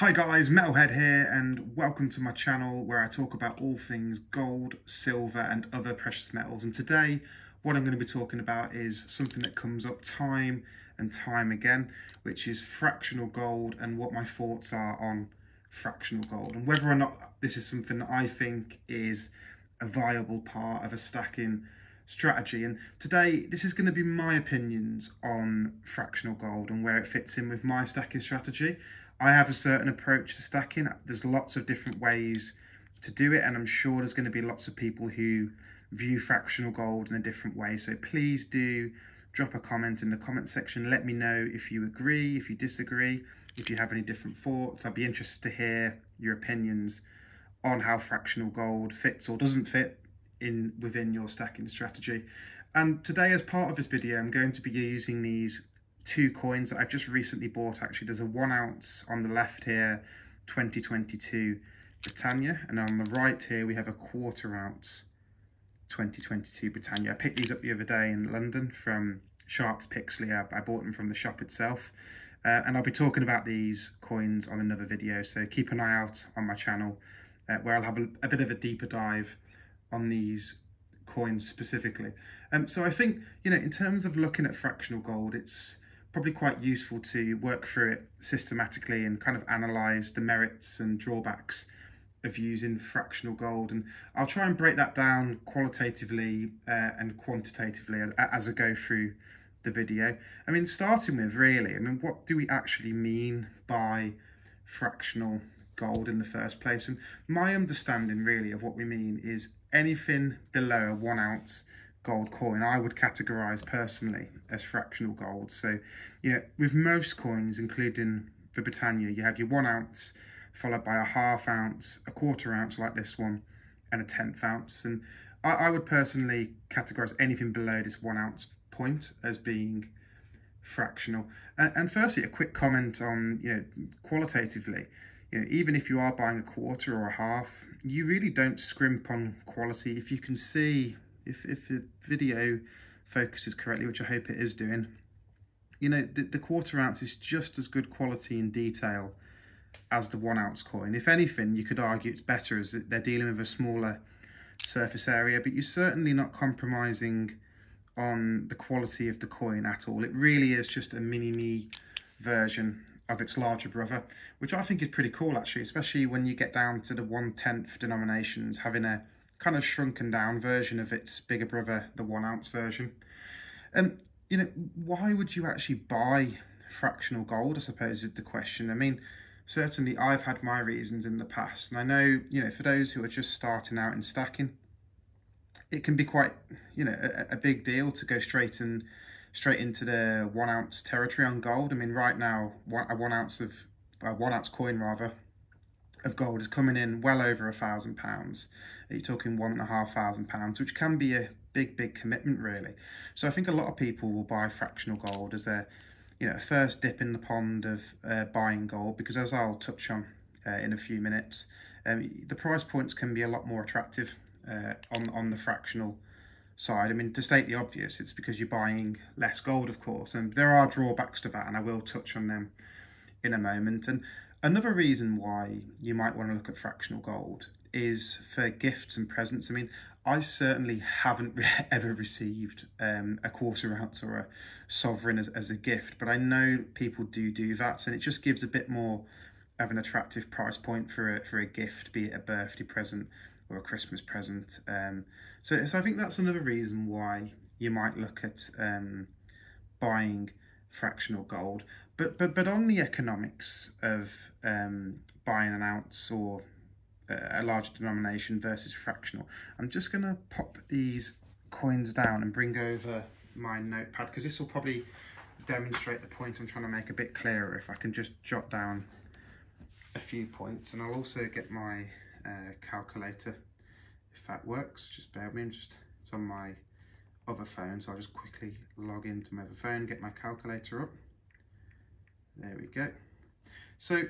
Hi guys, Metalhead here and welcome to my channel where I talk about all things gold, silver and other precious metals. And today what I'm going to be talking about is something that comes up time and time again which is fractional gold and what my thoughts are on fractional gold and whether or not this is something that I think is a viable part of a stacking strategy. And today this is going to be my opinions on fractional gold and where it fits in with my stacking strategy I have a certain approach to stacking. There's lots of different ways to do it, and I'm sure there's going to be lots of people who view fractional gold in a different way. So please do drop a comment in the comment section. Let me know if you agree, if you disagree, if you have any different thoughts. I'd be interested to hear your opinions on how fractional gold fits or doesn't fit in within your stacking strategy. And today, as part of this video, I'm going to be using these two coins that I've just recently bought actually. There's a one ounce on the left here, 2022 Britannia, and on the right here we have a quarter ounce 2022 Britannia. I picked these up the other day in London from Sharps Pixley. I, bought them from the shop itself. Uh, and I'll be talking about these coins on another video, so keep an eye out on my channel uh, where I'll have a, a bit of a deeper dive on these coins specifically. Um, so I think, you know, in terms of looking at fractional gold, it's probably quite useful to work through it systematically and kind of analyze the merits and drawbacks of using fractional gold and I'll try and break that down qualitatively uh, and quantitatively as, as I go through the video. I mean starting with really, I mean what do we actually mean by fractional gold in the first place and my understanding really of what we mean is anything below a one ounce gold coin I would categorize personally as fractional gold. So, you know, with most coins, including the Britannia, you have your one ounce followed by a half ounce, a quarter ounce like this one, and a tenth ounce. And I, I would personally categorize anything below this one ounce point as being fractional. And, and firstly, a quick comment on, you know, qualitatively, you know, even if you are buying a quarter or a half, you really don't scrimp on quality. If you can see if, if the video focuses correctly, which I hope it is doing, you know, the, the quarter ounce is just as good quality and detail as the one ounce coin. If anything, you could argue it's better as they're dealing with a smaller surface area, but you're certainly not compromising on the quality of the coin at all. It really is just a mini-me version of its larger brother, which I think is pretty cool actually, especially when you get down to the one-tenth denominations, having a kind of shrunken down version of its bigger brother, the one ounce version. And, you know, why would you actually buy fractional gold, I suppose is the question. I mean, certainly I've had my reasons in the past. And I know, you know, for those who are just starting out in stacking, it can be quite, you know, a, a big deal to go straight and straight into the one ounce territory on gold. I mean, right now, one, a one ounce of, a one ounce coin rather, of gold is coming in well over a thousand pounds. You're talking one and a half thousand pounds, which can be a big, big commitment really. So I think a lot of people will buy fractional gold as a, you know, first dip in the pond of uh, buying gold because as I'll touch on uh, in a few minutes, um, the price points can be a lot more attractive uh, on, on the fractional side. I mean, to state the obvious, it's because you're buying less gold, of course, and there are drawbacks to that, and I will touch on them in a moment. And Another reason why you might want to look at fractional gold is for gifts and presents. I mean, I certainly haven't ever received um, a quarter ounce or a sovereign as, as a gift, but I know people do do that, and it just gives a bit more of an attractive price point for a, for a gift, be it a birthday present or a Christmas present. Um, so, so I think that's another reason why you might look at um, buying fractional gold. But but but on the economics of um, buying an ounce or a large denomination versus fractional, I'm just going to pop these coins down and bring over my notepad because this will probably demonstrate the point I'm trying to make a bit clearer if I can just jot down a few points and I'll also get my uh, calculator if that works just bear with me I'm just it's on my other phone so I'll just quickly log into my other phone get my calculator up there we go. So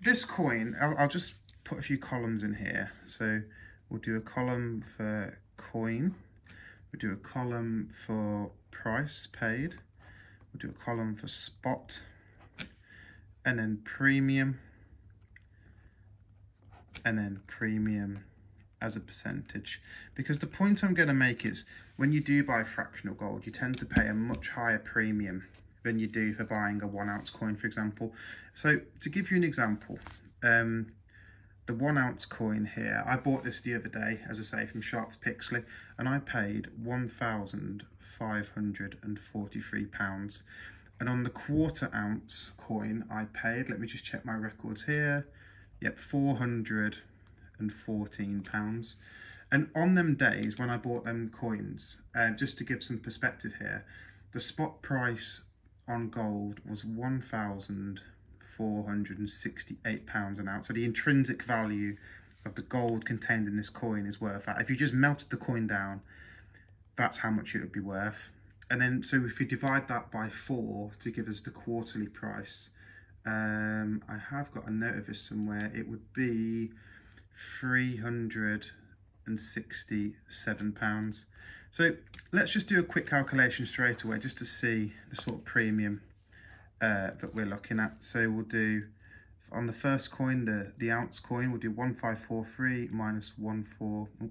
this coin, I'll, I'll, just put a few columns in here. So we'll do a column for coin. We'll do a column for price paid. We'll do a column for spot. and then premium, and then premium as a percentage. Because the point I'm going to make is when you do buy fractional gold you tend to pay a much higher premium than you do for buying a one ounce coin for example. So to give you an example um, the one ounce coin here I bought this the other day as I say from Sharps Pixley and I paid £1,543 and on the quarter ounce coin I paid let me just check my records here yep 400 and fourteen pounds, And on them days when I bought them coins, uh, just to give some perspective here, the spot price on gold was £1,468 an ounce. So the intrinsic value of the gold contained in this coin is worth that. If you just melted the coin down, that's how much it would be worth. And then, so if you divide that by four to give us the quarterly price, um, I have got a note of this somewhere. It would be 367 pounds. So let's just do a quick calculation straight away just to see the sort of premium uh, that we're looking at. So we'll do, on the first coin, the, the ounce coin, we'll do 1543 minus 14,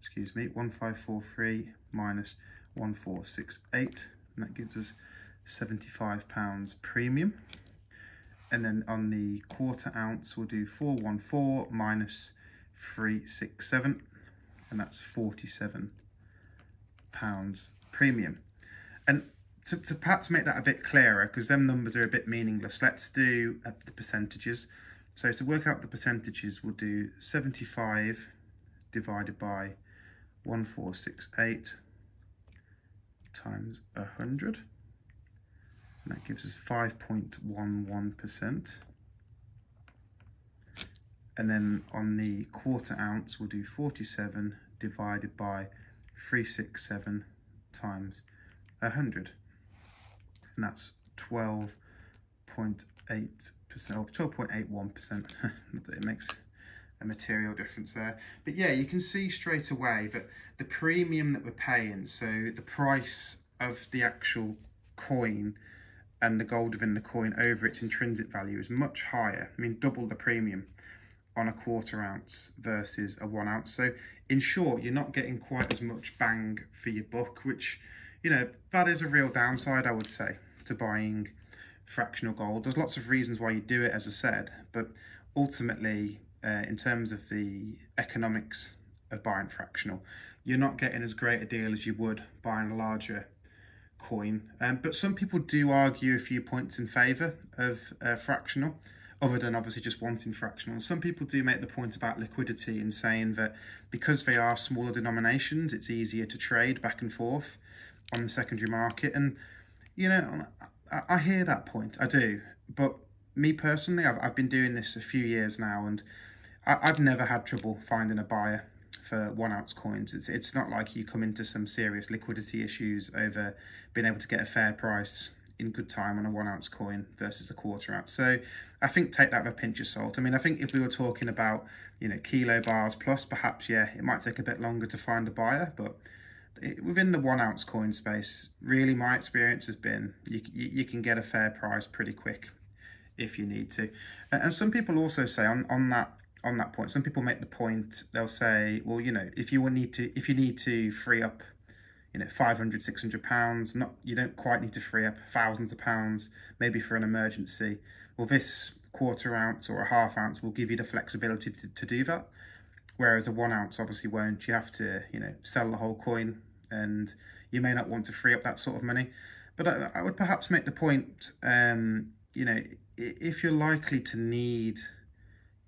excuse me, 1543 minus 1468, and that gives us 75 pounds premium. And then on the quarter ounce, we'll do 414 minus 367, and that's 47 pounds premium. And to, to perhaps make that a bit clearer, because them numbers are a bit meaningless, let's do uh, the percentages. So to work out the percentages, we'll do 75 divided by 1468 times 100 and that gives us 5.11%. And then on the quarter ounce, we'll do 47 divided by 367 times 100. And that's 12.8%, or 12.81%. it makes a material difference there. But yeah, you can see straight away that the premium that we're paying, so the price of the actual coin and the gold within the coin over its intrinsic value is much higher. I mean, double the premium on a quarter ounce versus a one ounce. So in short, you're not getting quite as much bang for your buck, which, you know, that is a real downside, I would say, to buying fractional gold. There's lots of reasons why you do it, as I said, but ultimately, uh, in terms of the economics of buying fractional, you're not getting as great a deal as you would buying a larger coin. Um, but some people do argue a few points in favour of uh, fractional, other than obviously just wanting fractional. Some people do make the point about liquidity and saying that because they are smaller denominations, it's easier to trade back and forth on the secondary market. And, you know, I, I hear that point, I do. But me personally, I've, I've been doing this a few years now and I, I've never had trouble finding a buyer for one ounce coins. It's it's not like you come into some serious liquidity issues over being able to get a fair price in good time on a one ounce coin versus a quarter ounce. So I think take that with a pinch of salt. I mean, I think if we were talking about, you know, kilo bars plus, perhaps, yeah, it might take a bit longer to find a buyer, but it, within the one ounce coin space, really my experience has been you, you, you can get a fair price pretty quick if you need to. And some people also say on, on that on that point. Some people make the point, they'll say, well, you know, if you need to, if you need to free up, you know, 500, 600 pounds, not, you don't quite need to free up thousands of pounds, maybe for an emergency. Well, this quarter ounce or a half ounce will give you the flexibility to, to do that. Whereas a one ounce obviously won't. You have to, you know, sell the whole coin and you may not want to free up that sort of money. But I, I would perhaps make the point, um, you know, if you're likely to need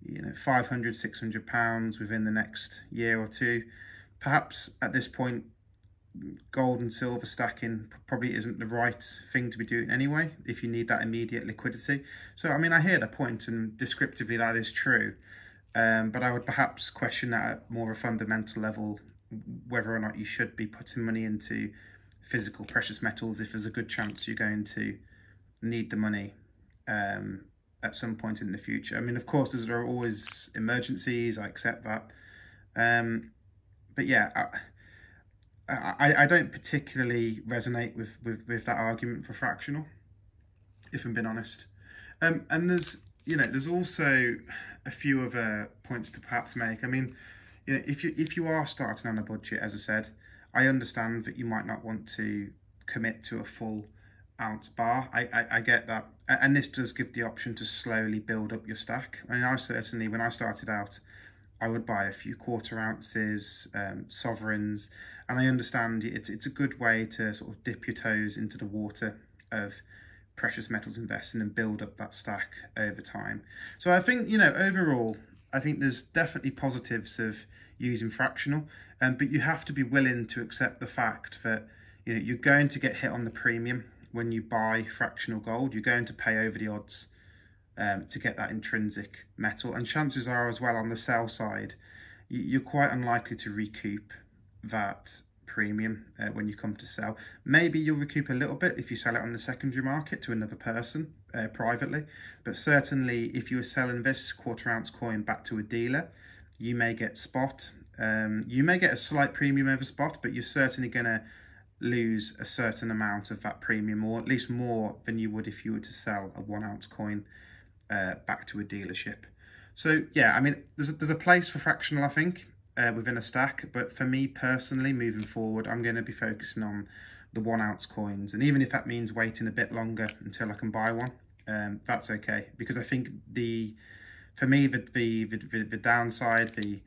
you know 500 600 pounds within the next year or two. Perhaps at this point gold and silver stacking probably isn't the right thing to be doing anyway if you need that immediate liquidity. So i mean i hear the point and descriptively that is true um, but i would perhaps question that at more of a fundamental level whether or not you should be putting money into physical precious metals if there's a good chance you're going to need the money um, at some point in the future. I mean, of course, there are always emergencies. I accept that. Um, but yeah, I, I, I don't particularly resonate with, with, with that argument for fractional, if I'm being honest. Um, and there's you know there's also a few other points to perhaps make. I mean, you know, if you if you are starting on a budget, as I said, I understand that you might not want to commit to a full ounce bar. I, I, I get that. And this does give the option to slowly build up your stack. I mean, I certainly, when I started out, I would buy a few quarter ounces, um, sovereigns, and I understand it's, it's a good way to sort of dip your toes into the water of precious metals investing and build up that stack over time. So I think, you know, overall, I think there's definitely positives of using fractional, um, but you have to be willing to accept the fact that, you know, you're going to get hit on the premium when you buy fractional gold, you're going to pay over the odds um, to get that intrinsic metal. And chances are as well on the sell side, you're quite unlikely to recoup that premium uh, when you come to sell. Maybe you'll recoup a little bit if you sell it on the secondary market to another person uh, privately, but certainly if you are selling this quarter ounce coin back to a dealer, you may get spot. Um, you may get a slight premium over spot, but you're certainly going to lose a certain amount of that premium, or at least more than you would if you were to sell a one ounce coin uh, back to a dealership. So yeah, I mean, there's a, there's a place for fractional, I think, uh, within a stack. But for me personally, moving forward, I'm going to be focusing on the one ounce coins, and even if that means waiting a bit longer until I can buy one, um, that's okay because I think the for me the the the, the downside, the,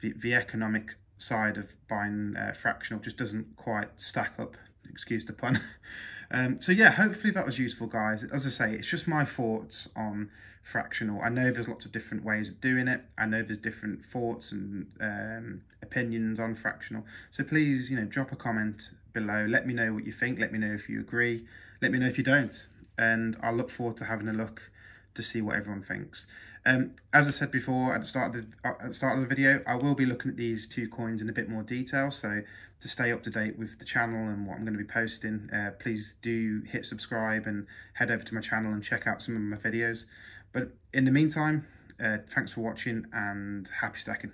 the the economic side of buying uh, fractional just doesn't quite stack up, excuse the pun. um, so yeah, hopefully that was useful, guys. As I say, it's just my thoughts on fractional. I know there's lots of different ways of doing it. I know there's different thoughts and um, opinions on fractional. So please, you know, drop a comment below. Let me know what you think. Let me know if you agree. Let me know if you don't. And I'll look forward to having a look to see what everyone thinks. Um, as I said before at the start of the, uh, at the start of the video, I will be looking at these two coins in a bit more detail. So to stay up to date with the channel and what I'm going to be posting, uh, please do hit subscribe and head over to my channel and check out some of my videos. But in the meantime, uh, thanks for watching and happy stacking.